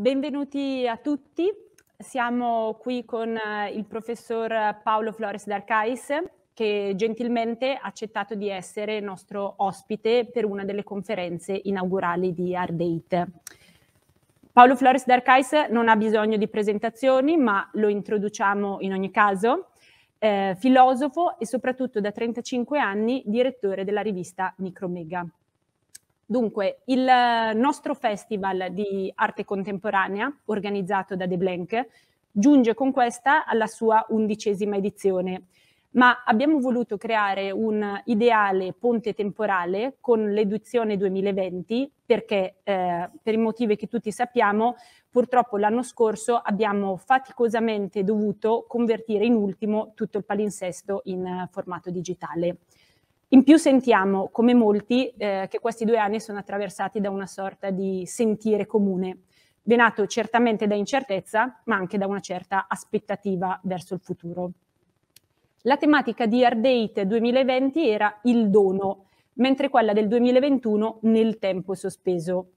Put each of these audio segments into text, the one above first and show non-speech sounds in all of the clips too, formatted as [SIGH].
benvenuti a tutti. Siamo qui con eh, il professor Paolo Flores d'Arcais che gentilmente ha accettato di essere nostro ospite per una delle conferenze inaugurali di Ardate. Paolo Flores d'Arcais non ha bisogno di presentazioni, ma lo introduciamo in ogni caso. Eh, filosofo e soprattutto da 35 anni direttore della rivista Micromega. Dunque, il nostro festival di arte contemporanea, organizzato da De Blanc, giunge con questa alla sua undicesima edizione, ma abbiamo voluto creare un ideale ponte temporale con l'edizione 2020 perché, eh, per i motivi che tutti sappiamo, purtroppo l'anno scorso abbiamo faticosamente dovuto convertire in ultimo tutto il palinsesto in uh, formato digitale. In più sentiamo, come molti, eh, che questi due anni sono attraversati da una sorta di sentire comune, venato certamente da incertezza, ma anche da una certa aspettativa verso il futuro. La tematica di Ardate 2020 era il dono, mentre quella del 2021 nel tempo sospeso.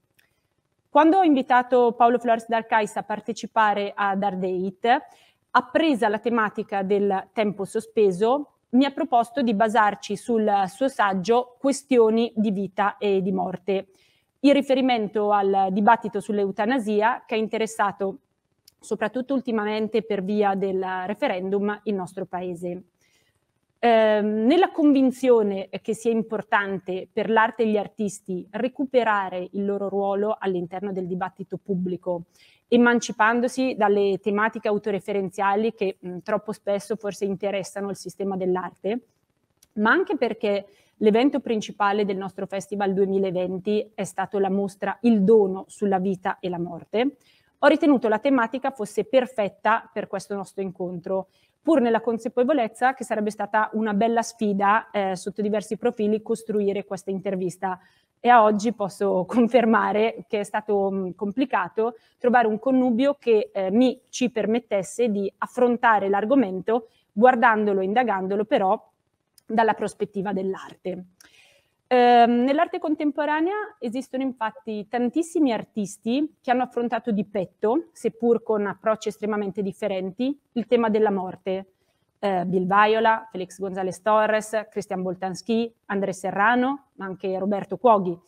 Quando ho invitato Paolo Flores d'Arcais a partecipare ad Ardate, appresa la tematica del tempo sospeso, mi ha proposto di basarci sul suo saggio Questioni di vita e di morte, in riferimento al dibattito sull'eutanasia che ha interessato soprattutto ultimamente per via del referendum il nostro paese. Eh, nella convinzione che sia importante per l'arte e gli artisti recuperare il loro ruolo all'interno del dibattito pubblico emancipandosi dalle tematiche autoreferenziali che mh, troppo spesso forse interessano il sistema dell'arte, ma anche perché l'evento principale del nostro Festival 2020 è stato la mostra Il dono sulla vita e la morte, ho ritenuto la tematica fosse perfetta per questo nostro incontro, pur nella consapevolezza che sarebbe stata una bella sfida eh, sotto diversi profili costruire questa intervista e a oggi posso [LAUGHS] confermare che è stato mh, complicato trovare un connubio che eh, mi ci permettesse di affrontare l'argomento guardandolo, indagandolo però dalla prospettiva dell'arte. Eh, nell'arte contemporanea esistono infatti tantissimi artisti che hanno affrontato di petto, seppur con approcci estremamente differenti, il tema della morte, eh, Bill Viola, Felix González Torres, Christian Boltanski, André Serrano, ma anche Roberto Cuoghi.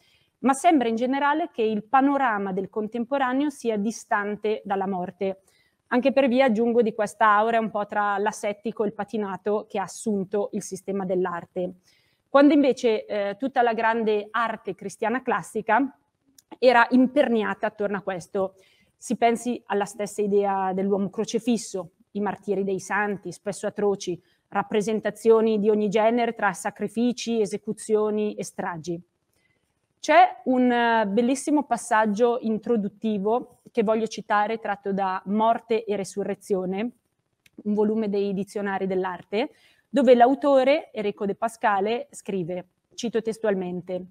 Ma sembra in generale che il panorama del contemporaneo sia distante dalla morte, anche per via, aggiungo, di questa aurea un po' tra l'assettico e il patinato che ha assunto il sistema dell'arte. Quando invece eh, tutta la grande arte cristiana classica era imperniata attorno a questo. Si pensi alla stessa idea dell'uomo crocefisso, i martiri dei santi, spesso atroci, rappresentazioni di ogni genere tra sacrifici, esecuzioni e stragi. C'è un eh, bellissimo passaggio introduttivo che voglio citare tratto da Morte e Resurrezione, un volume dei dizionari dell'arte, dove l'autore, Enrico De Pascale, scrive, cito testualmente,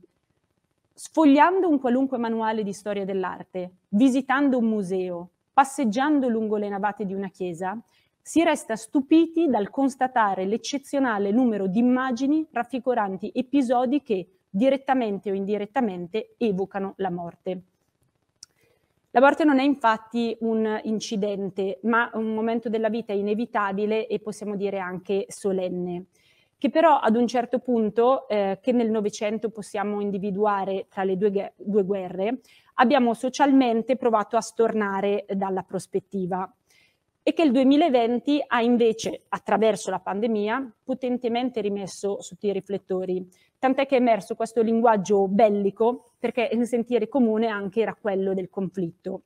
Sfogliando un qualunque manuale di storia dell'arte, visitando un museo, passeggiando lungo le navate di una chiesa, si resta stupiti dal constatare l'eccezionale numero di immagini raffiguranti episodi che, direttamente o indirettamente, evocano la morte. La morte non è infatti un incidente, ma un momento della vita inevitabile e possiamo dire anche solenne, che però ad un certo punto, eh, che nel Novecento possiamo individuare tra le due, due guerre, abbiamo socialmente provato a stornare dalla prospettiva e che il 2020 ha invece, attraverso la pandemia, potentemente rimesso sotto i riflettori, tant'è che è emerso questo linguaggio bellico, perché il sentire comune anche era quello del conflitto.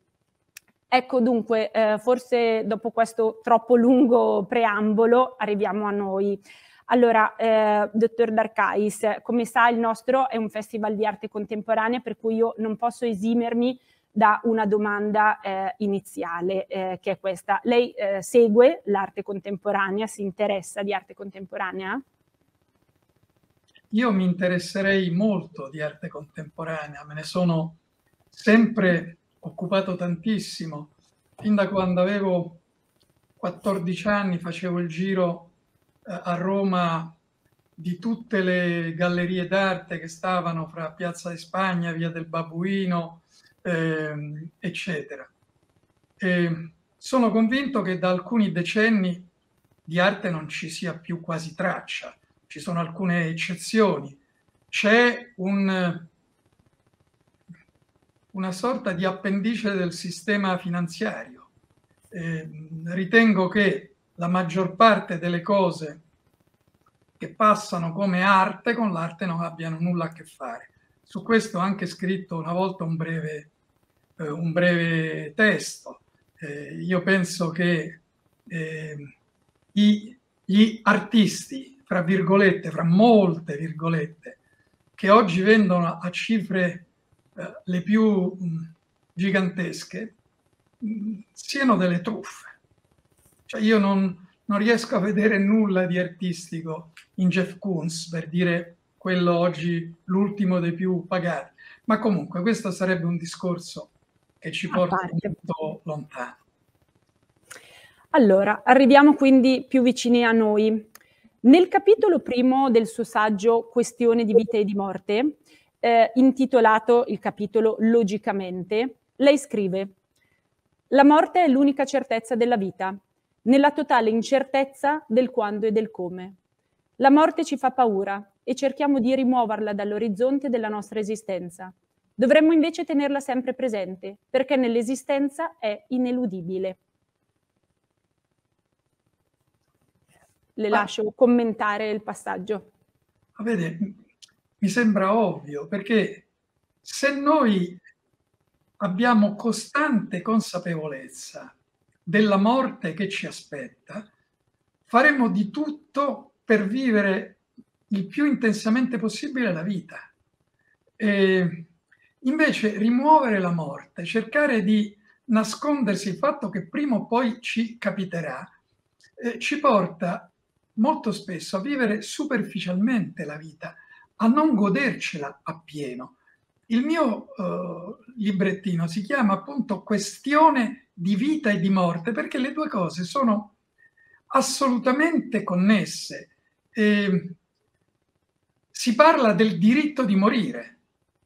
Ecco dunque, eh, forse dopo questo troppo lungo preambolo arriviamo a noi. Allora, eh, dottor Darkais, come sa il nostro è un festival di arte contemporanea per cui io non posso esimermi da una domanda eh, iniziale, eh, che è questa. Lei eh, segue l'arte contemporanea, si interessa di arte contemporanea? Io mi interesserei molto di arte contemporanea, me ne sono sempre occupato tantissimo. Fin da quando avevo 14 anni facevo il giro a Roma di tutte le gallerie d'arte che stavano fra Piazza di Spagna, Via del Babuino, ehm, eccetera. E sono convinto che da alcuni decenni di arte non ci sia più quasi traccia, ci sono alcune eccezioni. C'è un, una sorta di appendice del sistema finanziario. Eh, ritengo che la maggior parte delle cose che passano come arte con l'arte non abbiano nulla a che fare. Su questo ho anche scritto una volta un breve, eh, un breve testo. Eh, io penso che eh, i, gli artisti, fra virgolette, fra molte virgolette, che oggi vendono a cifre eh, le più mh, gigantesche, mh, siano delle truffe. Cioè io non, non riesco a vedere nulla di artistico in Jeff Koons, per dire quello oggi l'ultimo dei più pagati. Ma comunque questo sarebbe un discorso che ci porta molto lontano. Allora, arriviamo quindi più vicini a noi. Nel capitolo primo del suo saggio Questione di vita e di morte, eh, intitolato il capitolo Logicamente, lei scrive La morte è l'unica certezza della vita, nella totale incertezza del quando e del come. La morte ci fa paura e cerchiamo di rimuoverla dall'orizzonte della nostra esistenza. Dovremmo invece tenerla sempre presente, perché nell'esistenza è ineludibile. Le ah. lascio commentare il passaggio. Vede, mi sembra ovvio, perché se noi abbiamo costante consapevolezza della morte che ci aspetta, faremo di tutto per vivere il più intensamente possibile la vita. E invece rimuovere la morte, cercare di nascondersi il fatto che prima o poi ci capiterà, eh, ci porta molto spesso a vivere superficialmente la vita, a non godercela appieno. Il mio uh, librettino si chiama appunto Questione di vita e di morte perché le due cose sono assolutamente connesse. E si parla del diritto di morire,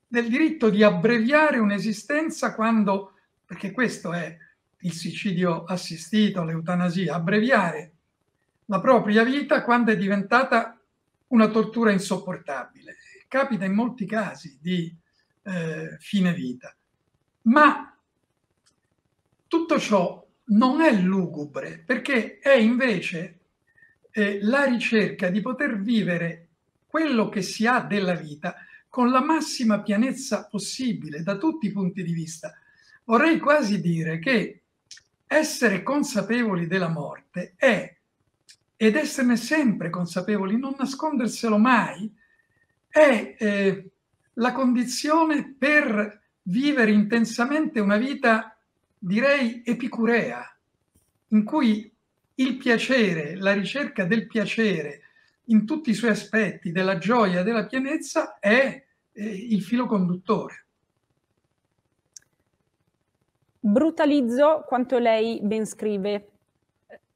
del diritto di abbreviare un'esistenza quando, perché questo è il suicidio assistito, l'eutanasia, abbreviare la propria vita quando è diventata una tortura insopportabile. Capita in molti casi di eh, fine vita. Ma tutto ciò non è lugubre, perché è invece eh, la ricerca di poter vivere quello che si ha della vita con la massima pienezza possibile da tutti i punti di vista. Vorrei quasi dire che essere consapevoli della morte è ed esserne sempre consapevoli, non nasconderselo mai, è eh, la condizione per vivere intensamente una vita, direi, epicurea, in cui il piacere, la ricerca del piacere in tutti i suoi aspetti, della gioia e della pienezza, è eh, il filo conduttore. Brutalizzo quanto lei ben scrive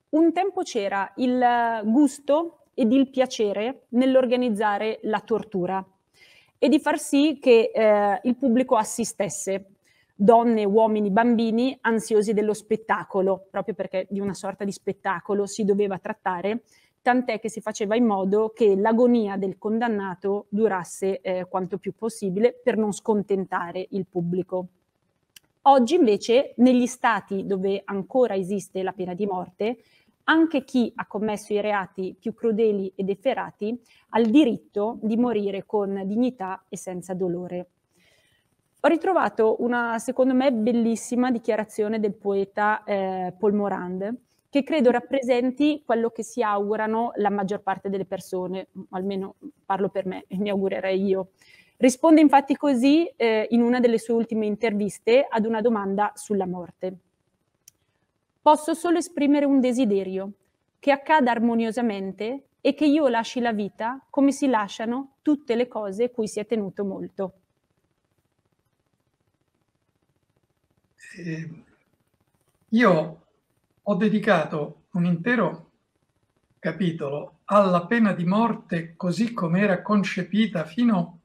un tempo c'era il gusto ed il piacere nell'organizzare la tortura e di far sì che eh, il pubblico assistesse, donne, uomini, bambini ansiosi dello spettacolo, proprio perché di una sorta di spettacolo si doveva trattare, tant'è che si faceva in modo che l'agonia del condannato durasse eh, quanto più possibile per non scontentare il pubblico. Oggi invece negli stati dove ancora esiste la pena di morte, anche chi ha commesso i reati più crudeli ed efferati ha il diritto di morire con dignità e senza dolore. Ho ritrovato una, secondo me, bellissima dichiarazione del poeta eh, Paul Morand, che credo rappresenti quello che si augurano la maggior parte delle persone, almeno parlo per me e mi augurerei io. Risponde infatti così eh, in una delle sue ultime interviste ad una domanda sulla morte. Posso solo esprimere un desiderio, che accada armoniosamente e che io lasci la vita come si lasciano tutte le cose cui si è tenuto molto. Eh, io ho dedicato un intero capitolo alla pena di morte così come era concepita fino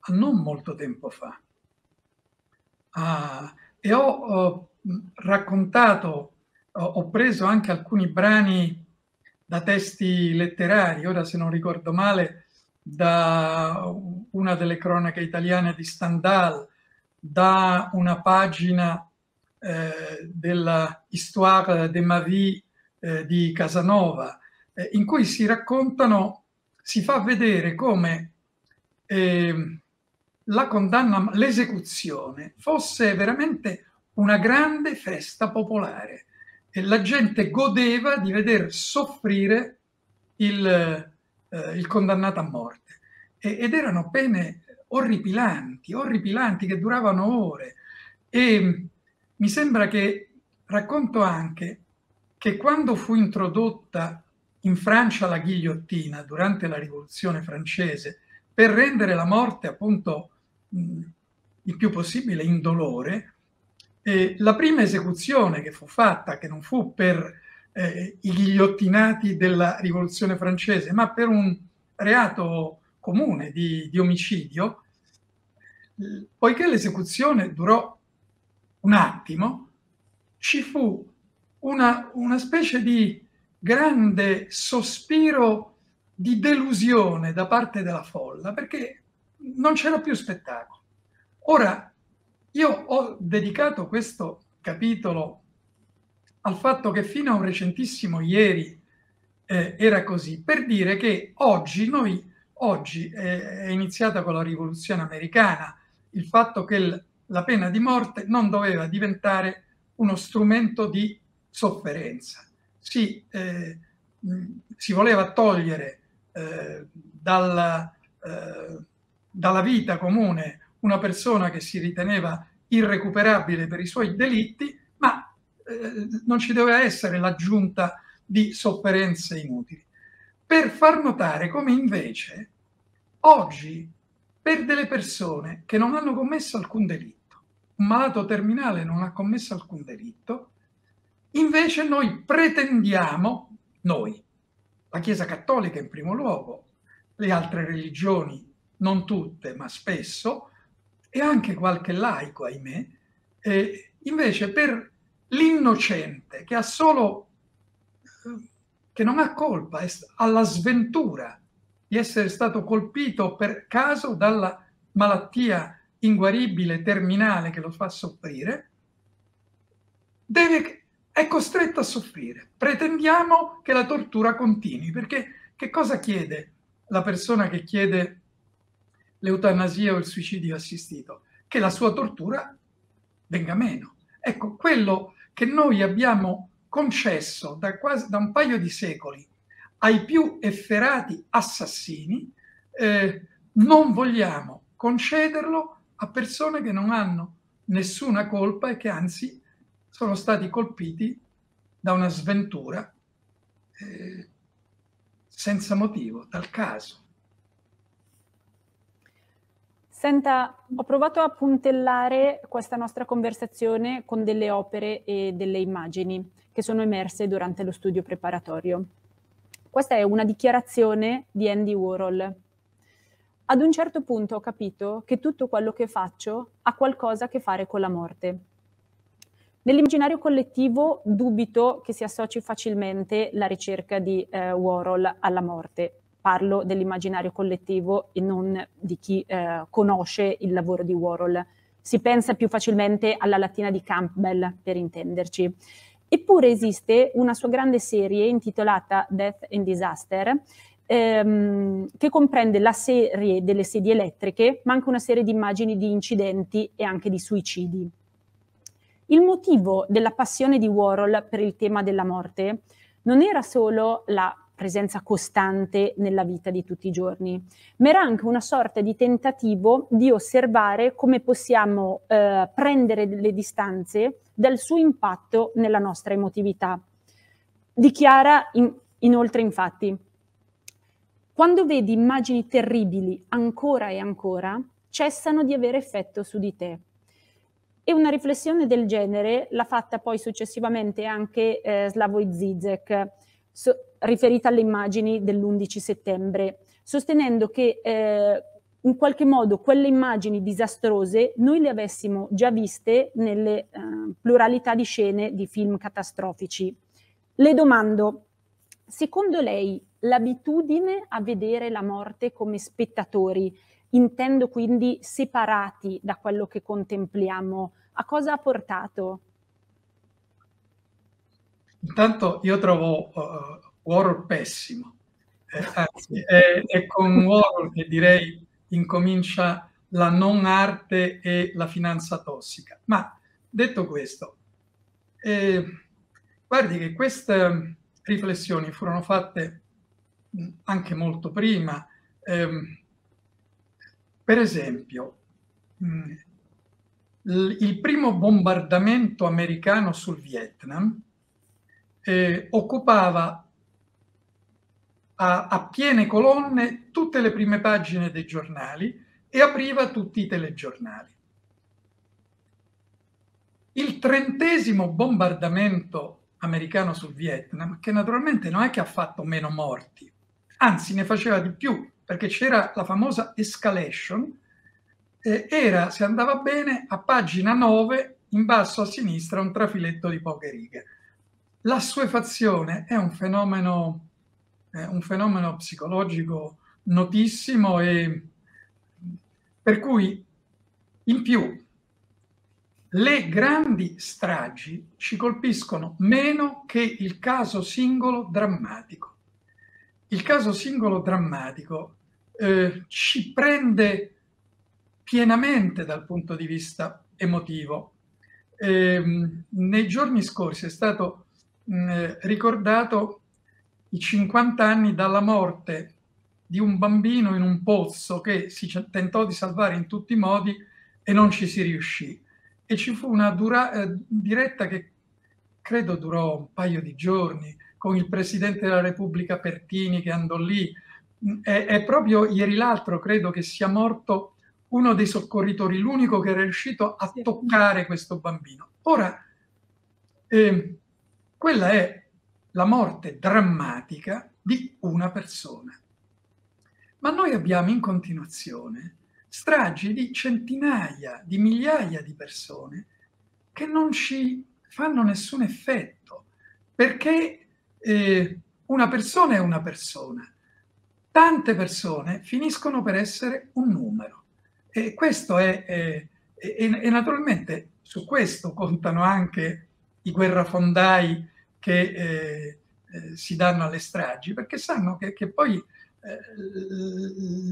a non molto tempo fa. Ah, e ho, ho raccontato, ho, preso anche alcuni brani da testi letterari, ora se non ricordo male, da una delle cronache italiane di Stendhal, da una pagina eh, della Histoire de ma vie eh, di Casanova, eh, in cui si raccontano, si fa vedere come ehm, la condanna, l'esecuzione fosse veramente una grande festa popolare e la gente godeva di veder soffrire il, eh, il condannato a morte. E, ed erano pene orripilanti, orripilanti che duravano ore. E mi sembra che racconto anche che quando fu introdotta in Francia la ghigliottina durante la rivoluzione francese per rendere la morte appunto mh, il più possibile indolore, eh, la prima esecuzione che fu fatta, che non fu per eh, i ghigliottinati della rivoluzione francese, ma per un reato comune di, di omicidio, poiché l'esecuzione durò un attimo, ci fu una, una specie di grande sospiro di delusione da parte della folla, perché non c'era più spettacolo. Ora, io ho dedicato questo capitolo al fatto che fino a un recentissimo ieri eh, era così, per dire che oggi noi, oggi eh, è iniziata con la rivoluzione americana, il fatto che il, la pena di morte non doveva diventare uno strumento di sofferenza. Si, eh, si voleva togliere eh, dalla, eh, dalla vita comune una persona che si riteneva irrecuperabile per i suoi delitti, ma eh, non ci doveva essere l'aggiunta di sofferenze inutili. Per far notare come invece oggi per delle persone che non hanno commesso alcun delitto, un malato terminale non ha commesso alcun delitto, invece noi pretendiamo, noi, la Chiesa Cattolica in primo luogo, le altre religioni, non tutte, ma spesso, e anche qualche laico, ahimè, eh, invece per l'innocente che ha solo, eh, che non ha colpa, ha la sventura di essere stato colpito per caso dalla malattia inguaribile, terminale che lo fa soffrire, deve, è costretto a soffrire. Pretendiamo che la tortura continui, perché che cosa chiede la persona che chiede l'eutanasia o il suicidio assistito, che la sua tortura venga meno. Ecco, quello che noi abbiamo concesso da, quasi, da un paio di secoli ai più efferati assassini, eh, non vogliamo concederlo a persone che non hanno nessuna colpa e che anzi sono stati colpiti da una sventura eh, senza motivo, dal caso. Senta, ho provato a puntellare questa nostra conversazione con delle opere e delle immagini che sono emerse durante lo studio preparatorio. Questa è una dichiarazione di Andy Warhol. Ad un certo punto ho capito che tutto quello che faccio ha qualcosa a che fare con la morte. Nell'immaginario collettivo dubito che si associ facilmente la ricerca di eh, Warhol alla morte, parlo dell'immaginario collettivo e non di chi eh, conosce il lavoro di Warhol. Si pensa più facilmente alla latina di Campbell, per intenderci. Eppure esiste una sua grande serie intitolata Death and Disaster, ehm, che comprende la serie delle sedie elettriche, ma anche una serie di immagini di incidenti e anche di suicidi. Il motivo della passione di Warhol per il tema della morte non era solo la presenza costante nella vita di tutti i giorni, ma era anche una sorta di tentativo di osservare come possiamo eh, prendere delle distanze dal suo impatto nella nostra emotività. Dichiara in, inoltre infatti, quando vedi immagini terribili ancora e ancora, cessano di avere effetto su di te. E una riflessione del genere l'ha fatta poi successivamente anche eh, Slavoj Zizek, so, riferita alle immagini dell'11 settembre, sostenendo che eh, in qualche modo quelle immagini disastrose noi le avessimo già viste nelle eh, pluralità di scene di film catastrofici. Le domando, secondo lei l'abitudine a vedere la morte come spettatori, intendo quindi separati da quello che contempliamo, a cosa ha portato? Intanto io trovo uh, Warhol pessimo, eh, anzi è, è con [LAUGHS] Warhol che direi incomincia la non arte e la finanza tossica. Ma detto questo, eh, guardi che queste riflessioni furono fatte anche molto prima. Eh, per esempio, mh, il primo bombardamento americano sul Vietnam eh, occupava a, a piene colonne tutte le prime pagine dei giornali e apriva tutti i telegiornali. Il trentesimo bombardamento americano sul Vietnam, che naturalmente non è che ha fatto meno morti, anzi ne faceva di più, perché c'era la famosa escalation, eh, era, se andava bene, a pagina 9, in basso a sinistra, un trafiletto di poche righe. La suefazione è un fenomeno è un fenomeno psicologico notissimo e per cui in più le grandi stragi ci colpiscono meno che il caso singolo drammatico. Il caso singolo drammatico eh, ci prende pienamente dal punto di vista emotivo. Eh, nei giorni scorsi è stato mh, ricordato i 50 anni dalla morte di un bambino in un pozzo che si tentò di salvare in tutti i modi e non ci si riuscì. E ci fu una dura, eh, diretta che credo durò un paio di giorni con il Presidente della Repubblica Pertini che andò lì. E, e proprio ieri l'altro credo che sia morto uno dei soccorritori, l'unico che era riuscito a toccare questo bambino. Ora, eh, quella è la morte drammatica di una persona. Ma noi abbiamo in continuazione stragi di centinaia, di migliaia di persone che non ci fanno nessun effetto, perché eh, una persona è una persona. Tante persone finiscono per essere un numero. E questo è, è, è, e naturalmente su questo contano anche i guerrafondai che eh, eh, si danno alle stragi, perché sanno che, che poi eh,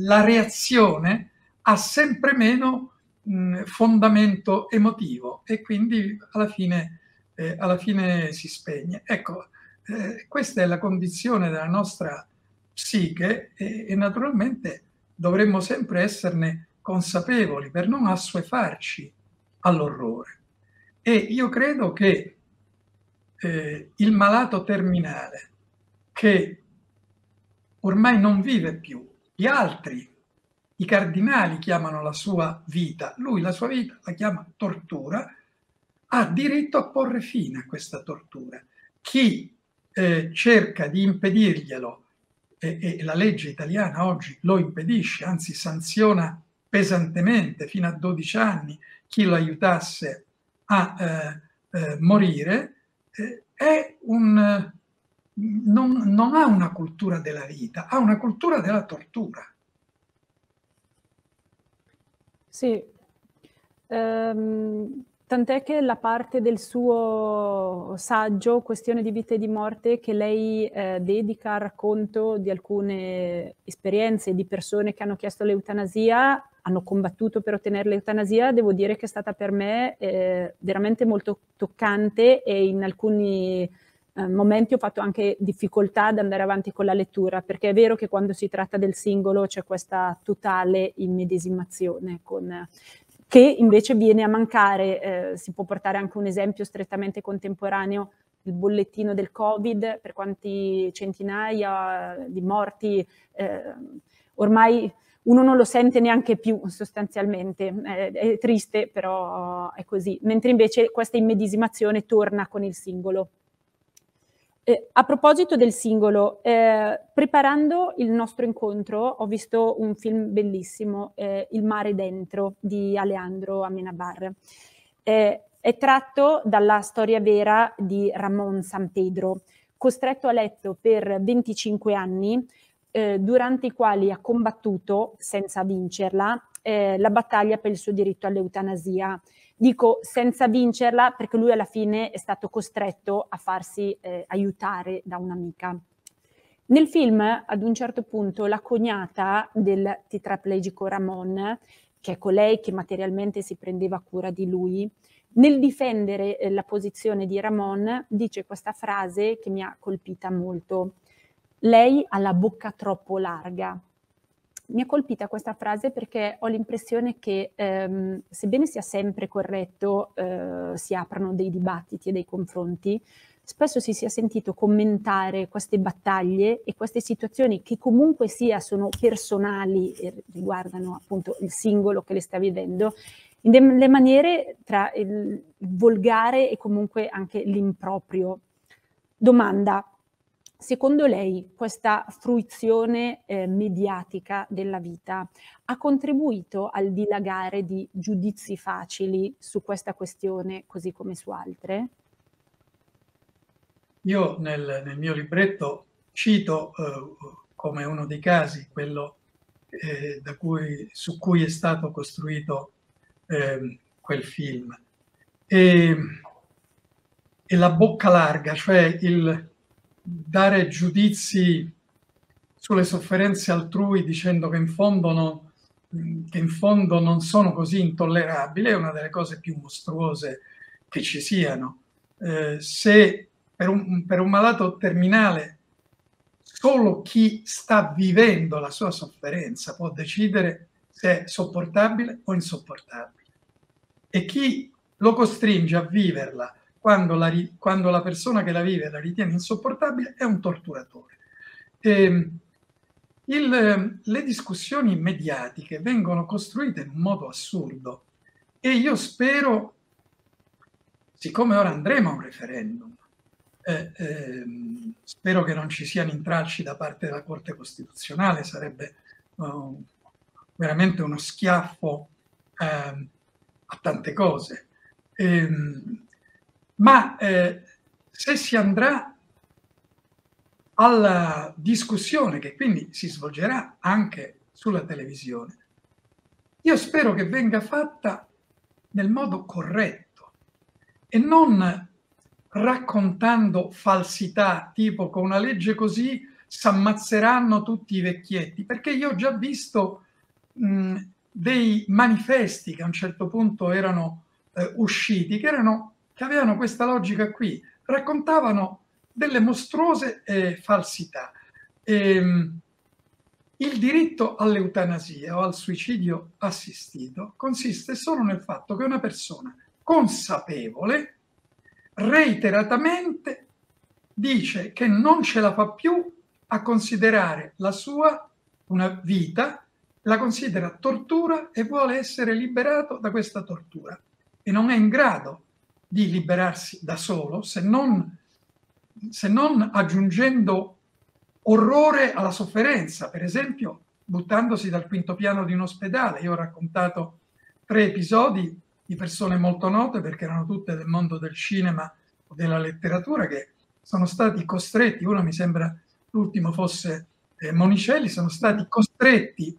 la reazione ha sempre meno mh, fondamento emotivo e quindi alla fine, eh, alla fine si spegne. Ecco, eh, questa è la condizione della nostra psiche e, e naturalmente dovremmo sempre esserne consapevoli per non assuefarci all'orrore. E io credo che eh, il malato terminale che ormai non vive più, gli altri, i cardinali chiamano la sua vita, lui la sua vita la chiama tortura, ha diritto a porre fine a questa tortura. Chi eh, cerca di impedirglielo, e, e la legge italiana oggi lo impedisce, anzi sanziona pesantemente fino a 12 anni chi lo aiutasse a eh, eh, morire, un, non, non ha una cultura della vita, ha una cultura della tortura. Sì, ehm, tant'è che la parte del suo saggio, Questione di vita e di morte, che lei eh, dedica al racconto di alcune esperienze di persone che hanno chiesto l'eutanasia, hanno combattuto per ottenere l'eutanasia, devo dire che è stata per me eh, veramente molto toccante e in alcuni eh, momenti ho fatto anche difficoltà ad andare avanti con la lettura, perché è vero che quando si tratta del singolo c'è questa totale immedesimazione con, che invece viene a mancare, eh, si può portare anche un esempio strettamente contemporaneo, il bollettino del Covid, per quanti centinaia di morti, eh, ormai uno non lo sente neanche più sostanzialmente, è, è, triste però è così, mentre invece questa immedesimazione torna con il singolo. Eh, a proposito del singolo, eh, preparando il nostro incontro ho visto un film bellissimo, eh, Il mare dentro di Alejandro Amenabar. Eh, è tratto dalla storia vera di Ramon San Pedro, costretto a letto per 25 anni, eh, durante i quali ha combattuto, senza vincerla, eh, la battaglia per il suo diritto all'eutanasia. Dico senza vincerla perché lui alla fine è stato costretto a farsi eh, aiutare da un'amica. Nel film, ad un certo punto, la cognata del tetraplegico Ramon, che è colei che materialmente si prendeva cura di lui, nel difendere eh, la posizione di Ramon, dice questa frase che mi ha colpita molto. Lei ha la bocca troppo larga. Mi ha colpita questa frase perché ho l'impressione che, ehm, sebbene sia sempre corretto, eh, si aprano dei dibattiti e dei confronti, spesso si sia sentito commentare queste battaglie e queste situazioni che comunque sia sono personali e riguardano appunto il singolo che le sta vivendo in delle maniere tra il volgare e comunque anche l'improprio. Domanda, secondo lei questa fruizione eh, mediatica della vita ha contribuito al dilagare di giudizi facili su questa questione così come su altre? Io nel, nel mio libretto cito eh, come uno dei casi quello eh, cui, su cui è stato costruito eh, quel film. E, e la bocca larga, cioè il dare giudizi sulle sofferenze altrui dicendo che in fondo, no, che in fondo non sono così intollerabili, è una delle cose più mostruose che ci siano. Eh, se per un, per un malato terminale solo chi sta vivendo la sua sofferenza può decidere se è sopportabile o insopportabile e chi lo costringe a viverla quando la, quando la persona che la vive la ritiene insopportabile è un torturatore. E, ehm, il, le discussioni mediatiche vengono costruite in un modo assurdo e io spero, siccome ora andremo a un referendum, eh, eh, spero che non ci siano intralci da parte della Corte Costituzionale, sarebbe uh, veramente uno schiaffo eh, a tante cose. Ehm, ma eh, se si andrà alla discussione che quindi si svolgerà anche sulla televisione, io spero che venga fatta nel modo corretto e non raccontando falsità tipo con una legge così s'ammazzeranno tutti i vecchietti, perché io ho già visto mh, dei manifesti che a un certo punto erano eh, usciti, che, erano, che avevano questa logica qui, raccontavano delle mostruose eh, falsità. Ehm, il diritto all'eutanasia o al suicidio assistito consiste solo nel fatto che una persona consapevole reiteratamente dice che non ce la fa più a considerare la sua una vita la considera tortura e vuole essere liberato da questa tortura e non è in grado di liberarsi da solo se non, se non aggiungendo orrore alla sofferenza, per esempio buttandosi dal quinto piano di un ospedale. Io ho raccontato tre episodi di persone molto note perché erano tutte del mondo del cinema o della letteratura che sono stati costretti, uno mi sembra l'ultimo fosse eh, Monicelli, sono stati costretti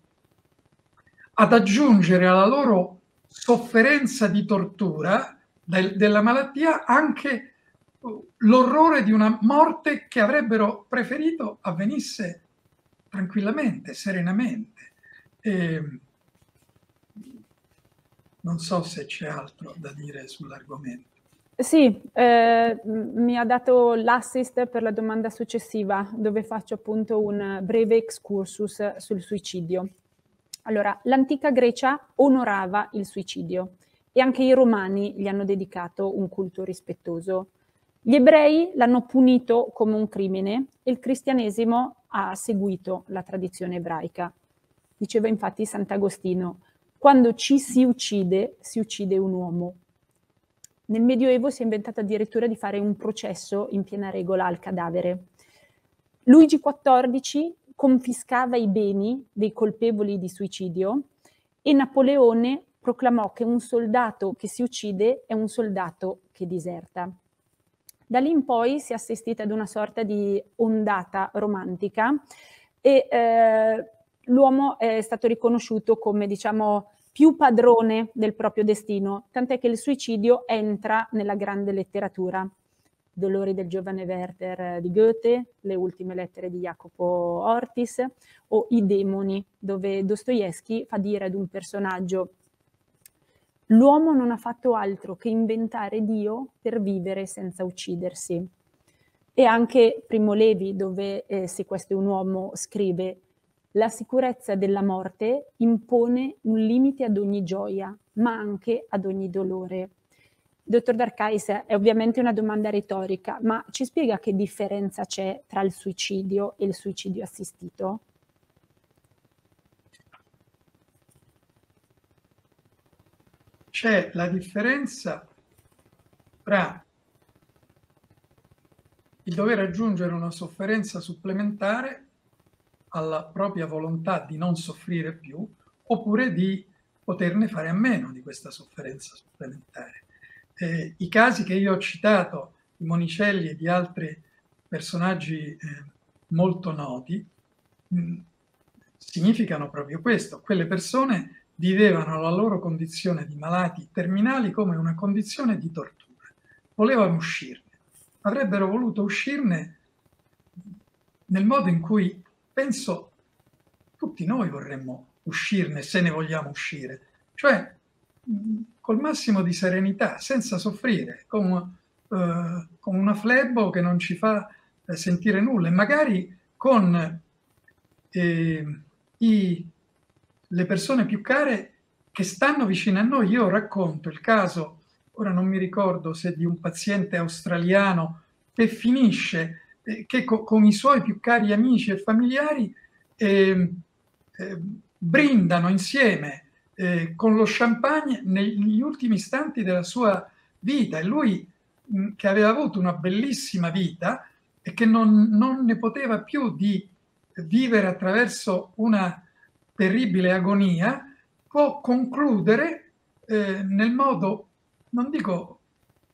ad aggiungere alla loro sofferenza di tortura del, della malattia anche l'orrore di una morte che avrebbero preferito avvenisse tranquillamente, serenamente. E non so se c'è altro da dire sull'argomento. Sì, eh, mi ha dato l'assist per la domanda successiva, dove faccio appunto un breve excursus sul suicidio. Allora, l'antica Grecia onorava il suicidio e anche i romani gli hanno dedicato un culto rispettoso. Gli ebrei l'hanno punito come un crimine e il cristianesimo ha seguito la tradizione ebraica. Diceva infatti Sant'Agostino, quando ci si uccide, si uccide un uomo. Nel Medioevo si è inventato addirittura di fare un processo in piena regola al cadavere. Luigi XIV confiscava i beni dei colpevoli di suicidio e Napoleone proclamò che un soldato che si uccide è un soldato che diserta. Da lì in poi si è assistita ad una sorta di ondata romantica e eh, l'uomo è stato riconosciuto come, diciamo, più padrone del proprio destino, tant'è che il suicidio entra nella grande letteratura. Dolori del giovane Werther di Goethe, Le ultime lettere di Jacopo Ortis o I demoni, dove Dostoevsky fa dire ad un personaggio L'uomo non ha fatto altro che inventare Dio per vivere senza uccidersi. E anche Primo Levi, dove eh, Se questo è un uomo, scrive la sicurezza della morte impone un limite ad ogni gioia, ma anche ad ogni dolore. Dottor Darkais, è ovviamente una domanda retorica, ma ci spiega che differenza c'è tra il suicidio e il suicidio assistito? C'è la differenza tra il dover aggiungere una sofferenza supplementare alla propria volontà di non soffrire più oppure di poterne fare a meno di questa sofferenza supplementare. Eh, I casi che io ho citato, di Monicelli e di altri personaggi eh, molto noti, mh, mm, significano proprio questo. Quelle persone vivevano la loro condizione di malati terminali come una condizione di tortura. Volevano uscirne. Avrebbero voluto uscirne nel modo in cui penso tutti noi vorremmo uscirne se ne vogliamo uscire, cioè col massimo di serenità, senza soffrire, con, eh, con una flebbo che non ci fa eh, sentire nulla e magari con eh, i, le persone più care che stanno vicino a noi. Io racconto il caso, ora non mi ricordo se di un paziente australiano che finisce eh, che co- con i suoi più cari amici e familiari eh, eh, brindano insieme eh, con lo champagne negli ultimi istanti della sua vita e lui mh, che aveva avuto una bellissima vita e che non, non ne poteva più di vivere attraverso una terribile agonia, può concludere eh, nel modo, non dico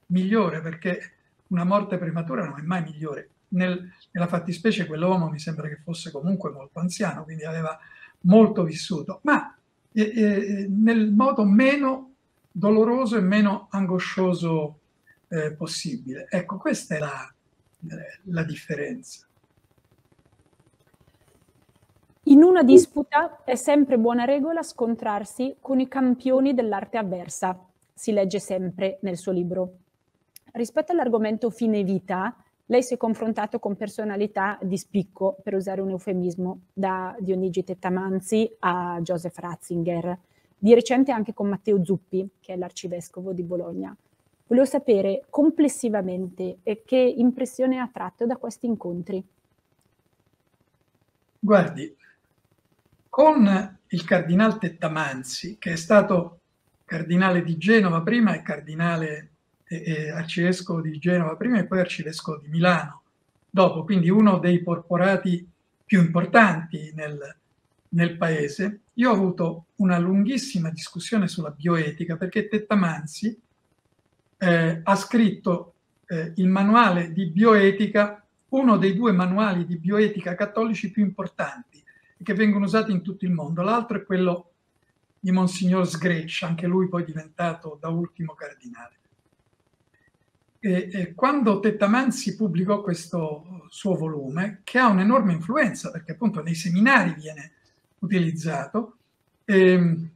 migliore, perché una morte prematura non è mai migliore, nel, nella fattispecie quell'uomo mi sembra che fosse comunque molto anziano, quindi aveva molto vissuto, ma eh, eh, nel modo meno doloroso e meno angoscioso eh, possibile. Ecco, questa è la, la differenza. In una disputa è sempre buona regola scontrarsi con i campioni dell'arte avversa, si legge sempre nel suo libro. Rispetto all'argomento fine vita, lei si è confrontato con personalità di spicco, per usare un eufemismo, da Dionigi Tettamanzi a Joseph Ratzinger, di recente anche con Matteo Zuppi, che è l'arcivescovo di Bologna. Volevo sapere complessivamente che impressione ha tratto da questi incontri. Guardi, con il cardinale Tettamanzi, che è stato cardinale di Genova prima e cardinale eh, arcivescovo di Genova prima e poi arcivescovo di Milano dopo, quindi uno dei porporati più importanti nel, nel paese. Io ho avuto una lunghissima discussione sulla bioetica perché Tettamanzi eh, ha scritto eh, il manuale di bioetica, uno dei due manuali di bioetica cattolici più importanti e che vengono usati in tutto il mondo. L'altro è quello di Monsignor Sgreccia, anche lui poi diventato da ultimo cardinale. E, e quando Tettamanzi pubblicò questo suo volume, che ha un'enorme influenza, perché appunto nei seminari viene utilizzato, ehm,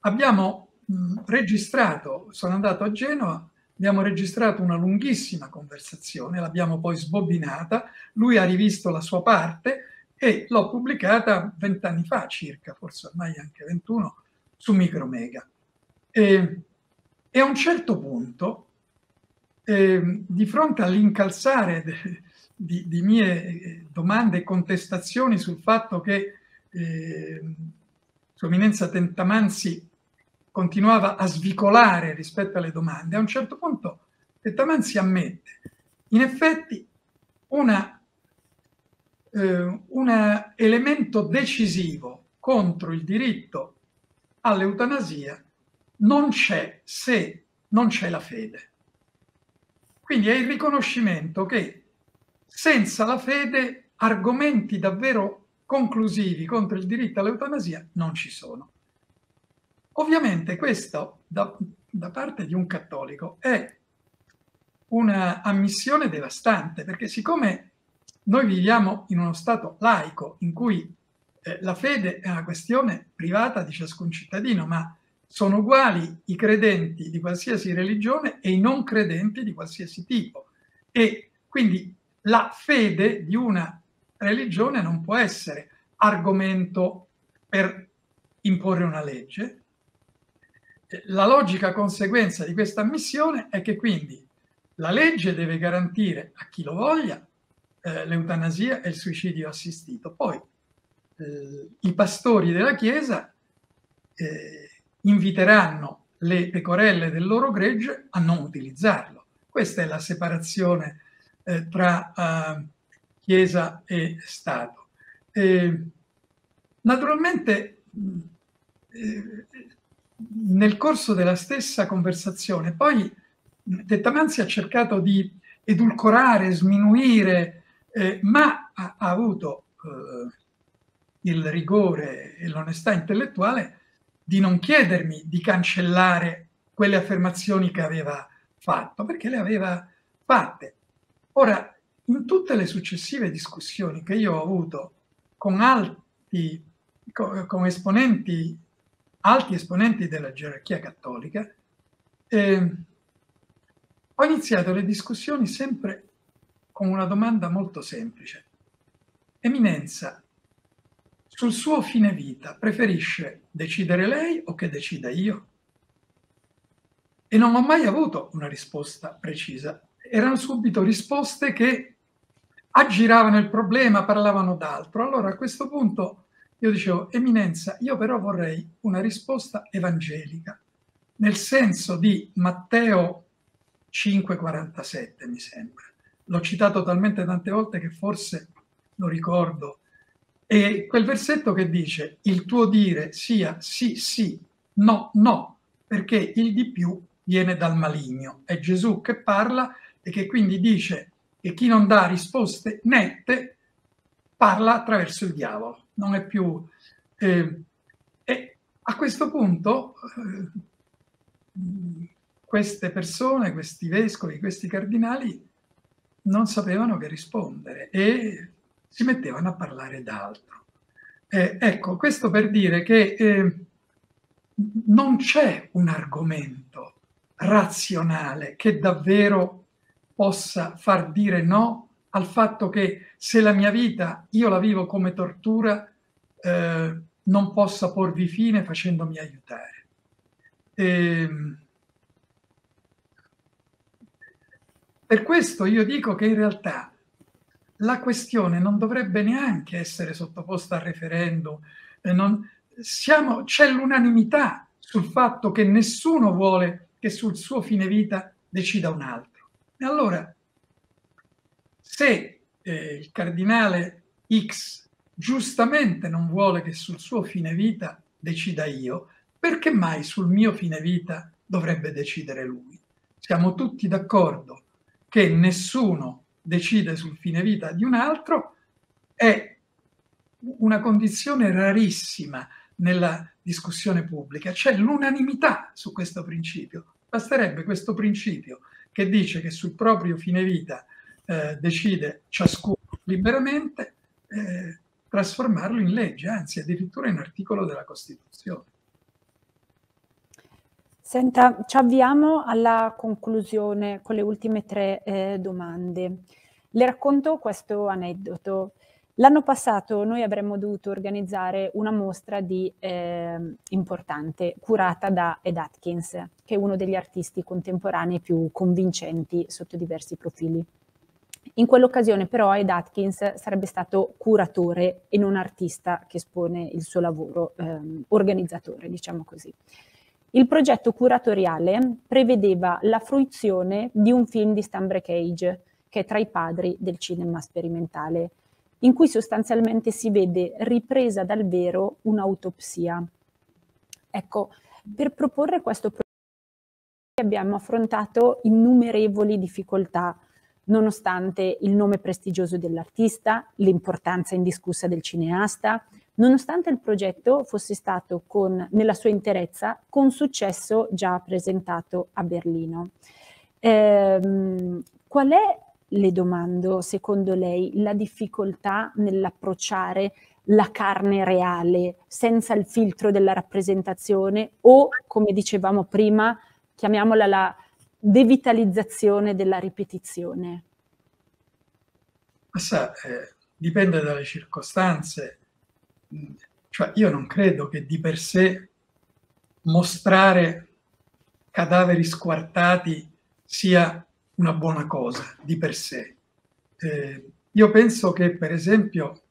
abbiamo mh, registrato, sono andato a Genova, abbiamo registrato una lunghissima conversazione, l'abbiamo poi sbobinata, lui ha rivisto la sua parte e l'ho pubblicata vent'anni fa circa, forse ormai anche 21, su Micromega. E, e a un certo punto eh, di fronte all'incalzare di, di, mie eh, domande e contestazioni sul fatto che eh, Sua Eminenza Tentamanzi continuava a svicolare rispetto alle domande, a un certo punto Tettamanzi ammette, in effetti, un eh, elemento decisivo contro il diritto all'eutanasia non c'è se non c'è la fede. Quindi è il riconoscimento che senza la fede argomenti davvero conclusivi contro il diritto all'eutanasia non ci sono. Ovviamente questo da, da parte di un cattolico è una ammissione devastante perché siccome noi viviamo in uno stato laico in cui eh, la fede è una questione privata di ciascun cittadino, ma sono uguali i credenti di qualsiasi religione e i non credenti di qualsiasi tipo. E quindi la fede di una religione non può essere argomento per imporre una legge. La logica conseguenza di questa ammissione è che quindi la legge deve garantire a chi lo voglia eh, l'eutanasia e il suicidio assistito. Poi eh, i pastori della Chiesa eh, inviteranno le pecorelle del loro gregge a non utilizzarlo. Questa è la separazione eh, tra Chiesa e Stato. Naturalmente nel corso della stessa conversazione, poi Tettamanzi ha cercato di edulcorare, sminuire, eh, ma ha, ha avuto eh, il rigore e l'onestà intellettuale di non chiedermi di cancellare quelle affermazioni che aveva fatto, perché le aveva fatte. Ora, in tutte le successive discussioni che io ho avuto con alti, con esponenti, alti esponenti della gerarchia cattolica, eh, ho iniziato le discussioni sempre con una domanda molto semplice. Eminenza, sul suo fine vita preferisce decidere lei o che decida io? E non ho mai avuto una risposta precisa. Erano subito risposte che aggiravano il problema, parlavano d'altro. Allora a questo punto io dicevo, Eminenza, io però vorrei una risposta evangelica, nel senso di Matteo 5,47 mi sembra. L'ho citato talmente tante volte che forse lo ricordo e quel versetto che dice il tuo dire sia sì, sì, no, no, perché il di più viene dal maligno. È Gesù che parla e che quindi dice che chi non dà risposte nette parla attraverso il diavolo, non è più... Eh, e a questo punto eh, queste persone, questi vescovi, questi cardinali non sapevano che rispondere e si mettevano a parlare d'altro. Eh, ecco, questo per dire che eh, non c'è un argomento razionale che davvero possa far dire no al fatto che se la mia vita io la vivo come tortura, eh, non possa porvi fine facendomi aiutare. E, ehm, per questo io dico che in realtà la questione non dovrebbe neanche essere sottoposta a referendum. Eh, non, siamo, c'è l'unanimità sul fatto che nessuno vuole che sul suo fine vita decida un altro. E allora, se eh, il cardinale X giustamente non vuole che sul suo fine vita decida io, perché mai sul mio fine vita dovrebbe decidere lui? Siamo tutti d'accordo che nessuno decide sul fine vita di un altro è una condizione rarissima nella discussione pubblica. C'è l'unanimità su questo principio. Basterebbe questo principio che dice che sul proprio fine vita eh, decide ciascuno liberamente, eh, trasformarlo in legge, anzi addirittura in articolo della Costituzione. Senta, ci avviamo alla conclusione con le ultime tre eh, domande. Le racconto questo aneddoto. L'anno passato noi avremmo dovuto organizzare una mostra di, eh, importante curata da Ed Atkins, che è uno degli artisti contemporanei più convincenti sotto diversi profili. In quell'occasione però Ed Atkins sarebbe stato curatore e non artista che espone il suo lavoro, eh, organizzatore, diciamo così. Il progetto curatoriale prevedeva la fruizione di un film di Stan Breakage, che è tra i padri del cinema sperimentale, in cui sostanzialmente si vede ripresa dal vero un'autopsia. Ecco, per proporre questo progetto abbiamo affrontato innumerevoli difficoltà, nonostante il nome prestigioso dell'artista, l'importanza indiscussa del cineasta, nonostante il progetto fosse stato con, nella sua interezza con successo già presentato a Berlino. Ehm, qual è, le domando, secondo lei, la difficoltà nell'approcciare la carne reale senza il filtro della rappresentazione o, come dicevamo prima, chiamiamola la devitalizzazione della ripetizione? Sa, eh, dipende dalle circostanze. Cioè, io non credo che di per sé mostrare cadaveri squartati sia una buona cosa di per sé. Eh, io penso che, per esempio,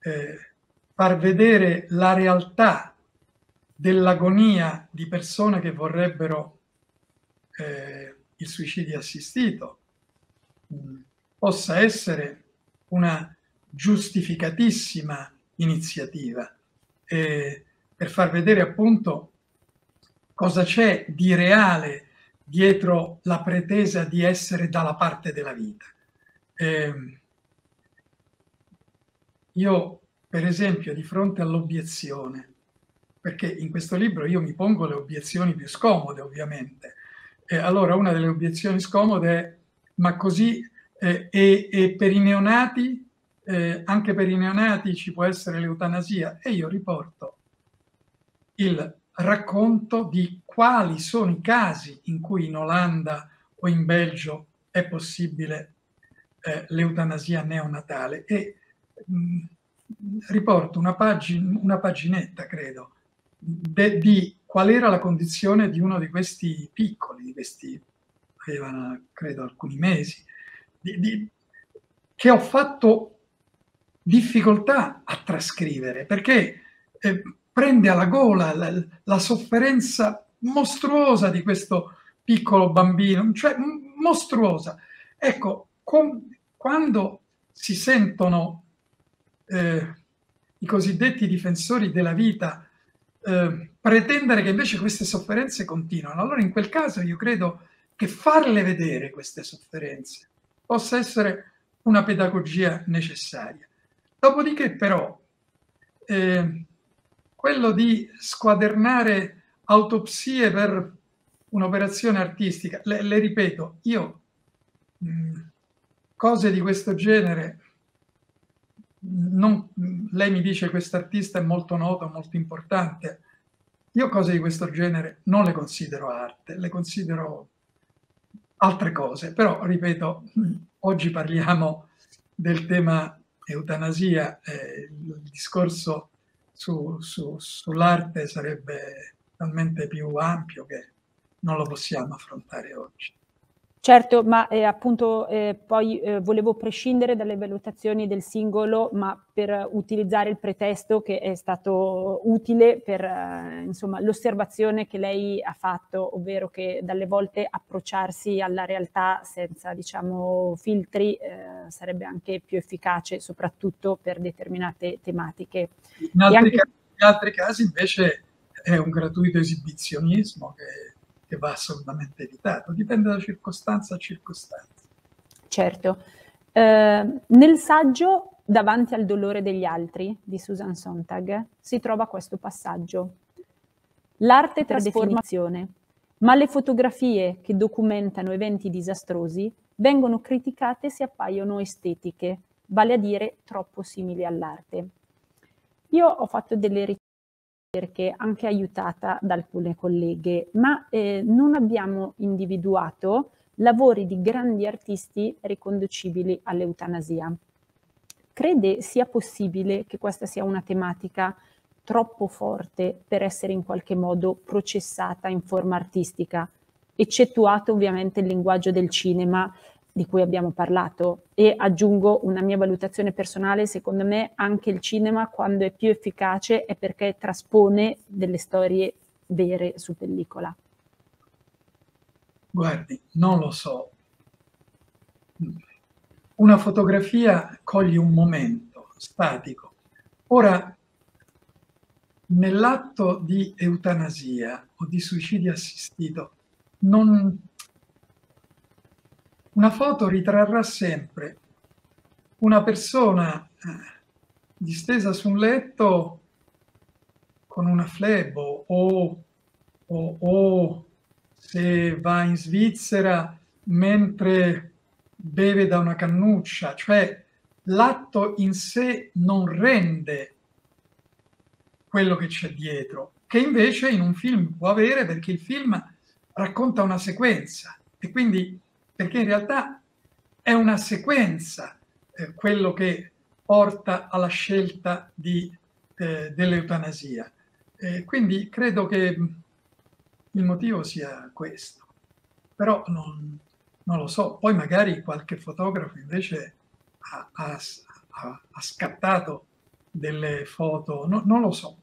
eh, far vedere la realtà dell'agonia di persone che vorrebbero eh, il suicidio assistito mh, possa essere una giustificatissima iniziativa eh, per far vedere appunto cosa c'è di reale dietro la pretesa di essere dalla parte della vita. Eh, io, per esempio, di fronte all'obiezione perché in questo libro io mi pongo le obiezioni più scomode, ovviamente. E allora una delle obiezioni scomode è, ma così eh, e, e, per i neonati, eh, anche per i neonati ci può essere l'eutanasia? E io riporto il racconto di quali sono i casi in cui in Olanda o in Belgio è possibile eh, l'eutanasia neonatale e mh, riporto una, pagina, una paginetta, credo, di qual era la condizione di uno di questi piccoli, di questi, avevano credo alcuni mesi, di, di, che ho fatto difficoltà a trascrivere perché eh, prende alla gola la, la, sofferenza mostruosa di questo piccolo bambino, cioè mostruosa. Ecco, con, quando si sentono eh, i cosiddetti difensori della vita eh, pretendere che invece queste sofferenze continuano. Allora in quel caso io credo che farle vedere queste sofferenze possa essere una pedagogia necessaria. Dopodiché però eh, quello di squadernare autopsie per un'operazione artistica, le, le ripeto, io mh, cose di questo genere non, lei mi dice quest'artista è molto noto, molto importante. Io cose di questo genere non le considero arte, le considero altre cose, però ripeto, oggi parliamo del tema eutanasia, eh, il discorso su, su, sull'arte sarebbe talmente più ampio che non lo possiamo affrontare oggi. Certo, ma eh, appunto eh, poi eh, volevo prescindere dalle valutazioni del singolo, ma per utilizzare il pretesto che è stato utile per eh, insomma, l'osservazione che lei ha fatto, ovvero che dalle volte approcciarsi alla realtà senza diciamo, filtri eh, sarebbe anche più efficace, soprattutto per determinate tematiche. In altri, anche... casi, in altri casi invece è un gratuito esibizionismo che che va assolutamente evitato, dipende da circostanza a circostanza. Certo. Eh, nel saggio Davanti al dolore degli altri di Susan Sontag si trova questo passaggio. L'arte per definizione, ma le fotografie che documentano eventi disastrosi vengono criticate se appaiono estetiche, vale a dire troppo simili all'arte. Io ho fatto delle ricerche perché anche aiutata da alcune colleghe, ma eh, non abbiamo individuato lavori di grandi artisti riconducibili all'eutanasia. Crede sia possibile che questa sia una tematica troppo forte per essere in qualche modo processata in forma artistica, eccettuato ovviamente il linguaggio del cinema di cui abbiamo parlato e aggiungo una mia valutazione personale, secondo me anche il cinema quando è più efficace è perché traspone delle storie vere su pellicola? Guardi, non lo so. Una fotografia coglie un momento statico. Ora, nell'atto di eutanasia o di suicidio assistito, non... una foto ritrarrà sempre una persona eh, distesa su un letto con una flebo o, o, o se va in Svizzera mentre beve da una cannuccia, cioè l'atto in sé non rende quello che c'è dietro, che invece in un film può avere perché il film racconta una sequenza. E quindi perché in realtà è una sequenza eh, quello che porta alla scelta eh, dell'eutanasia. Eh, quindi credo che il motivo sia questo, però non, non, lo so. Poi magari qualche fotografo invece ha, ha, ha scattato delle foto, no, non lo so.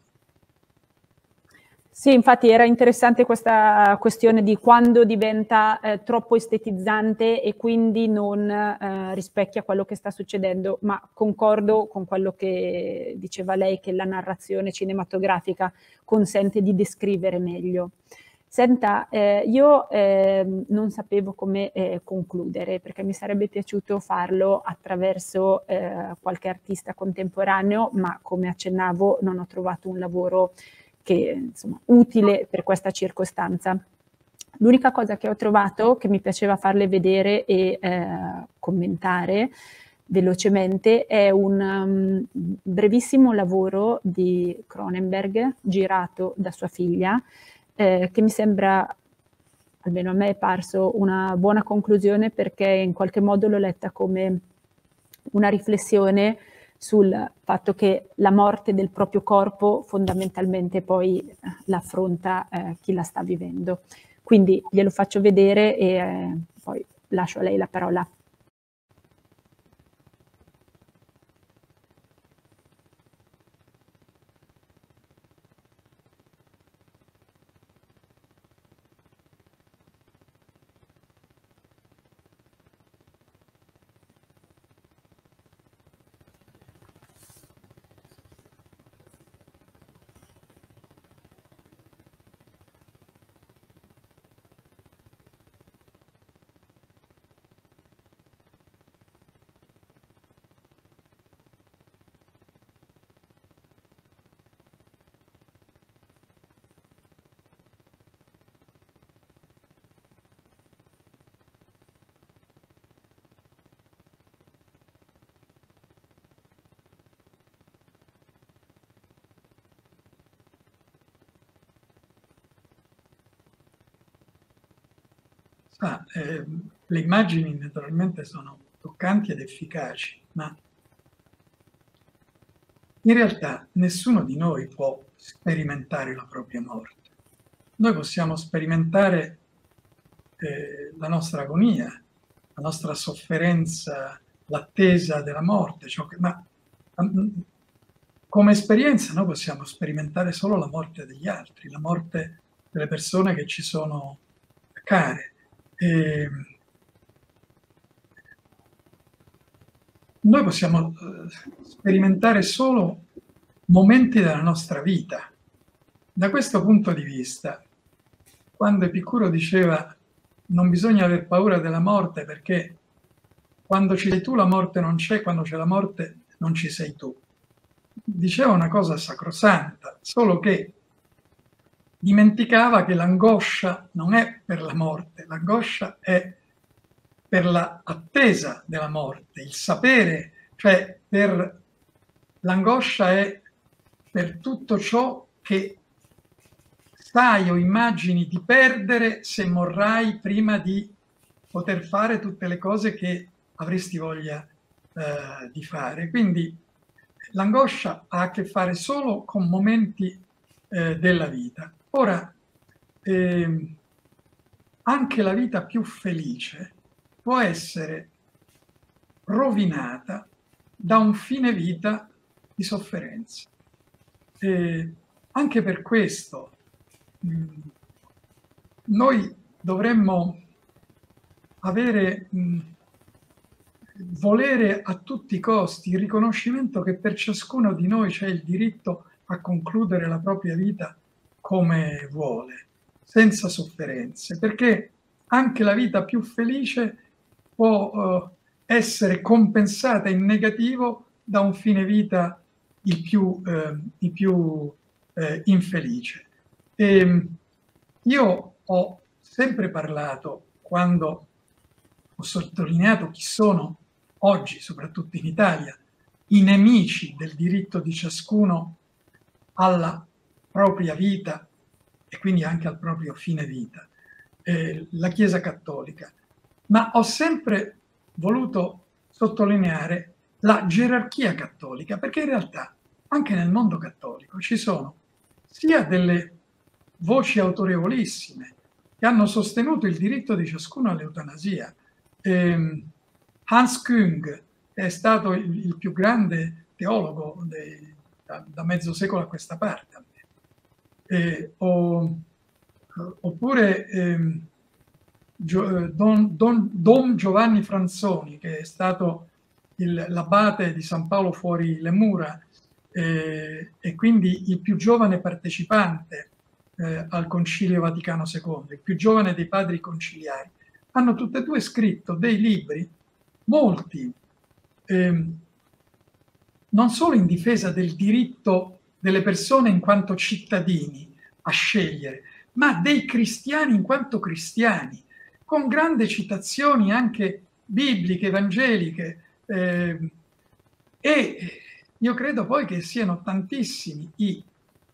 Sì, infatti era interessante questa questione di quando diventa eh, troppo estetizzante e quindi non eh, rispecchia quello che sta succedendo, ma concordo con quello che diceva lei, che la narrazione cinematografica consente di descrivere meglio. Senta, eh, io ehm, non sapevo come eh, concludere perché mi sarebbe piaciuto farlo attraverso eh, qualche artista contemporaneo, ma come accennavo non ho trovato un lavoro che insomma utile per questa circostanza. L'unica cosa che ho trovato che mi piaceva farle vedere e eh, commentare velocemente è un um, brevissimo lavoro di Cronenberg girato da sua figlia eh, che mi sembra almeno a me è parso una buona conclusione perché in qualche modo l'ho letta come una riflessione sul fatto che la morte del proprio corpo fondamentalmente poi eh, l'affronta eh, chi la sta vivendo. Quindi glielo faccio vedere e eh, poi lascio a lei la parola. Ah, eh, le immagini naturalmente sono toccanti ed efficaci, ma in realtà nessuno di noi può sperimentare la propria morte. Noi possiamo sperimentare eh, la nostra agonia, la nostra sofferenza, l'attesa della morte, che, ma come esperienza noi possiamo sperimentare solo la morte degli altri, la morte delle persone che ci sono care. E noi possiamo eh, sperimentare solo momenti della nostra vita. Da questo punto di vista, quando Epicuro diceva non bisogna aver paura della morte perché quando ci sei tu la morte non c'è, quando c'è la morte non ci sei tu. Diceva una cosa sacrosanta, solo che dimenticava che l'angoscia non è per la morte, l'angoscia è per l'attesa della morte, il sapere, cioè per l'angoscia è per tutto ciò che sai o immagini di perdere se morrai prima di poter fare tutte le cose che avresti voglia eh, di fare. Quindi l'angoscia ha a che fare solo con momenti eh, della vita. Ora, eh, anche la vita più felice può essere rovinata da un fine vita di sofferenza. E anche per questo mh, noi dovremmo avere, mh, volere a tutti i costi il riconoscimento che per ciascuno di noi c'è il diritto a concludere la propria vita come vuole, senza sofferenze, perché anche la vita più felice può uh, essere compensata in negativo da un fine vita il più, eh, il più eh, infelice. E ehm, io ho sempre parlato, quando ho sottolineato chi sono oggi, soprattutto in Italia, i nemici del diritto di ciascuno alla propria vita e quindi anche al proprio fine vita, eh, la Chiesa Cattolica. Ma ho sempre voluto sottolineare la gerarchia cattolica, perché in realtà anche nel mondo cattolico ci sono sia delle voci autorevolissime che hanno sostenuto il diritto di ciascuno all'eutanasia. Eh, Hans Küng è stato il, il più grande teologo de, da, da, mezzo secolo a questa parte. Eh, o, oppure eh, Don, Don, Don, Giovanni Franzoni, che è stato l'abate di San Paolo fuori le mura eh, e quindi il più giovane partecipante eh, al Concilio Vaticano II, il più giovane dei padri conciliari, hanno tutte e due scritto dei libri, molti, eh, non solo in difesa del diritto delle persone in quanto cittadini a scegliere, ma dei cristiani in quanto cristiani, con grandi citazioni anche bibliche, evangeliche. Eh, e io credo poi che siano tantissimi i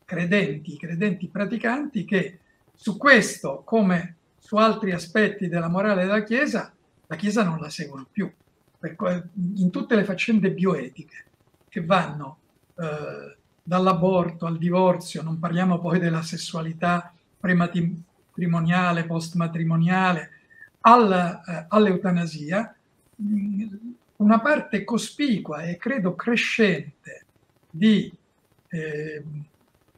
credenti, i credenti praticanti che su questo, come su altri aspetti della morale della Chiesa, la Chiesa non la seguono più. In tutte le faccende bioetiche che vanno eh, dall'aborto al divorzio, non parliamo poi della sessualità prematrimoniale, postmatrimoniale, al, eh, all'eutanasia, una parte cospicua e credo crescente di eh,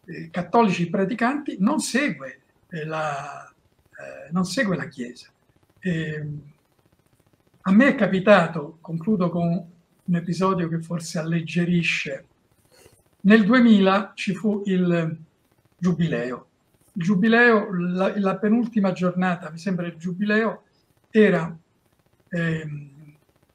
eh, cattolici praticanti non segue eh, la, eh, non segue la Chiesa. Ehm, a me è capitato, concludo con un episodio che forse alleggerisce, nel 2000 ci fu il giubileo. Il giubileo, la, la penultima giornata, mi sembra il giubileo, era eh,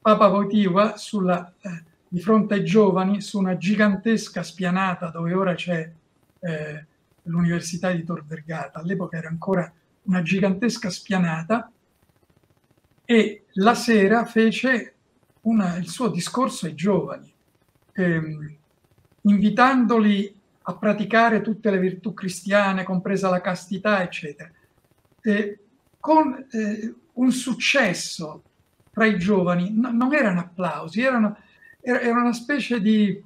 Papa Voitiva sulla, eh, di fronte ai giovani su una gigantesca spianata dove ora c'è eh, l'Università di Tor Vergata, all'epoca era ancora una gigantesca spianata e la sera fece una, il suo discorso ai giovani, ehm, invitandoli a praticare tutte le virtù cristiane, compresa la castità, eccetera, e con eh, un successo tra i giovani, no, non erano applausi, erano, era, era una specie di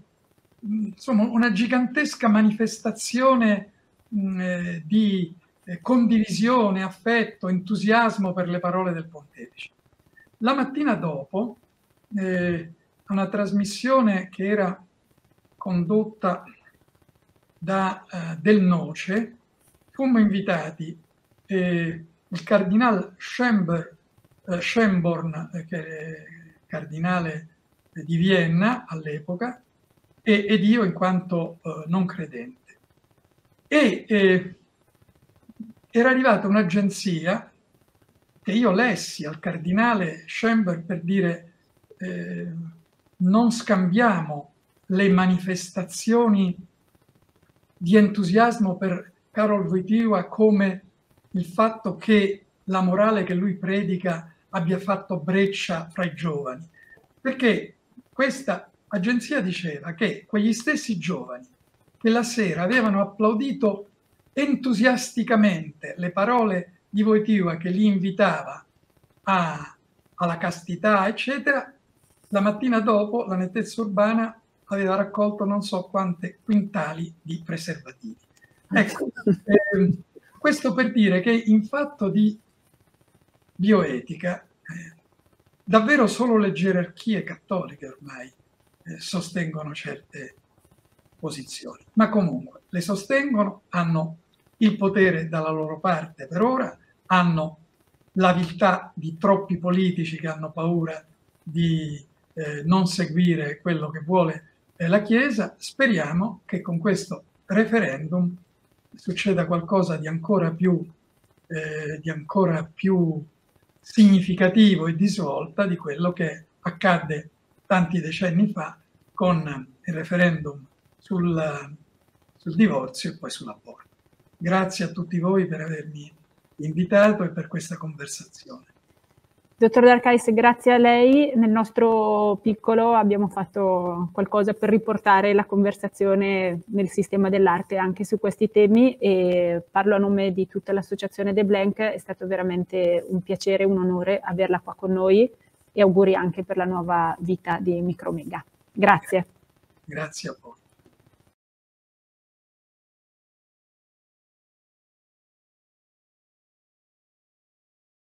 insomma, una gigantesca manifestazione mh, eh, di eh, condivisione, affetto, entusiasmo per le parole del pontefice. La mattina dopo, eh, una trasmissione che era condotta da eh, Del Noce, fummo invitati eh, il cardinale Schember, eh, Schemborn, che è cardinale di Vienna all'epoca, e, ed io in quanto uh, non credente. E eh, era arrivata un'agenzia che io lessi al cardinale Schember per dire eh, non scambiamo le manifestazioni di entusiasmo per Karol Wojtyła come il fatto che la morale che lui predica abbia fatto breccia fra i giovani, perché questa agenzia diceva che quegli stessi giovani che la sera avevano applaudito entusiasticamente le parole di Wojtyła che li invitava a, alla castità, eccetera, la mattina dopo la nettezza urbana aveva raccolto non so quante quintali di preservativi. Ecco, eh, questo per dire che in fatto di bioetica eh, davvero solo le gerarchie cattoliche ormai eh, sostengono certe posizioni, ma comunque le sostengono, hanno il potere dalla loro parte per ora, hanno l'aviltà di troppi politici che hanno paura di eh, non seguire quello che vuole la Chiesa. Speriamo che con questo referendum succeda qualcosa di ancora più, eh, di ancora più significativo e di svolta di quello che accadde tanti decenni fa con il referendum sul, sul divorzio e poi sull'aborto. Grazie a tutti voi per avermi invitato e per questa conversazione. Dottor Darkais, grazie a lei. Nel nostro piccolo abbiamo fatto qualcosa per riportare la conversazione nel sistema dell'arte anche su questi temi e parlo a nome di tutta l'associazione The Blank. È stato veramente un piacere, un onore averla qua con noi e auguri anche per la nuova vita di Micromega. Grazie. Grazie a voi.